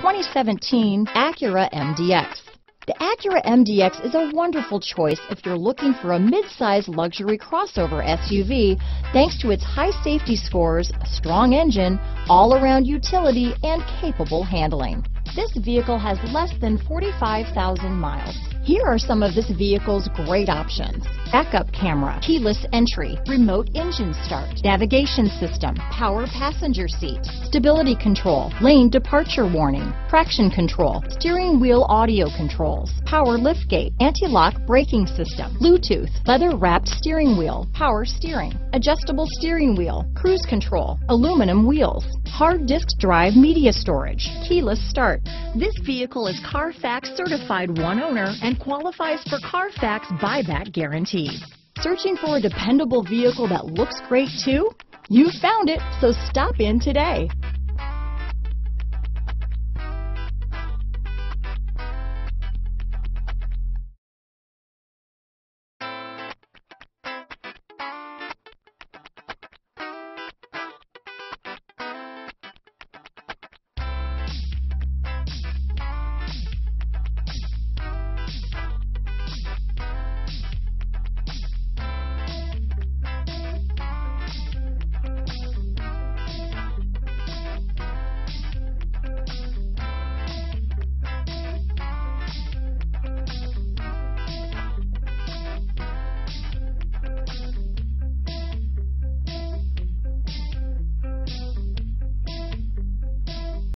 2017 Acura MDX. The Acura MDX is a wonderful choice if you're looking for a mid-size luxury crossover SUV thanks to its high safety scores, strong engine, all-around utility, and capable handling. This vehicle has less than 45,000 miles. Here are some of this vehicle's great options. Backup camera, keyless entry, remote engine start, navigation system, power passenger seat, stability control, lane departure warning, traction control, steering wheel audio controls, power liftgate, anti-lock braking system, Bluetooth, leather wrapped steering wheel, power steering, adjustable steering wheel, cruise control, aluminum wheels, hard disk drive media storage, keyless start. This vehicle is Carfax certified one owner and qualifies for Carfax buyback guarantee. Searching for a dependable vehicle that looks great too? You found it, so stop in today.